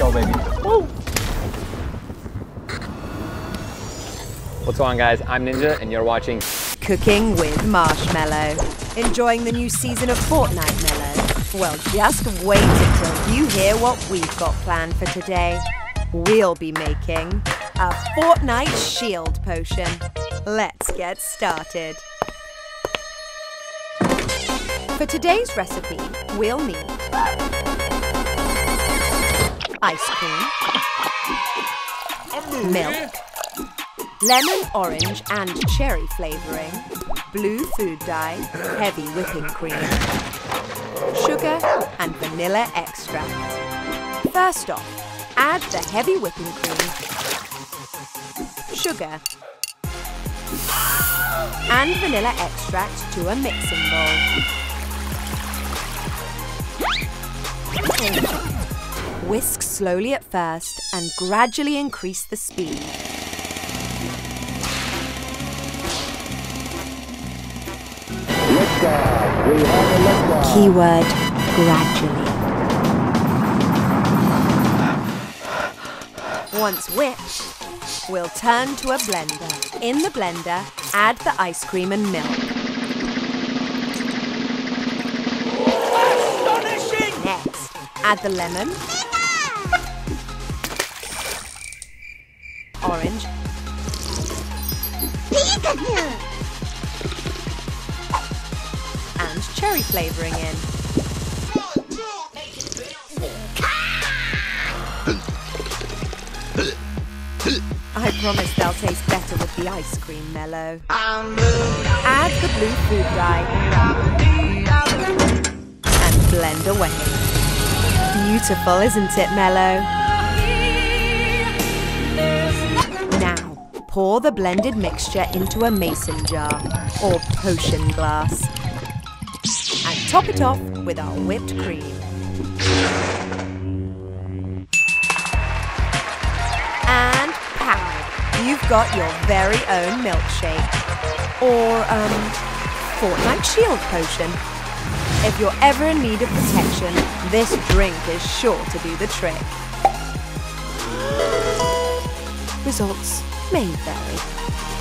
go, baby. Woo! What's going on, guys? I'm Ninja, and you're watching Cooking with Marshmello. Enjoying the new season of Fortnite Mello? Well, just wait until you hear what we've got planned for today. We'll be making a Fortnite Shield Potion. Let's get started. For today's recipe, we'll need ice cream, milk, lemon, orange and cherry flavouring, blue food dye, heavy whipping cream, sugar and vanilla extract. First off, add the heavy whipping cream, sugar and vanilla extract to a mixing bowl. Whisk slowly at first and gradually increase the speed. Keyword gradually. Once whipped, we'll turn to a blender. In the blender, add the ice cream and milk. Next, add the lemon, orange, and cherry flavouring in. I promise they'll taste better with the ice cream, Mello. Add the blue food dye and blend away. Beautiful, isn't it, Mello? Pour the blended mixture into a mason jar or potion glass and top it off with our whipped cream. And pow! You've got your very own milkshake. Or, um, Fortnite Shield Potion. If you're ever in need of protection, this drink is sure to do the trick. Results may vary.